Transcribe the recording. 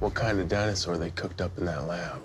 what kind of dinosaur they cooked up in that lab.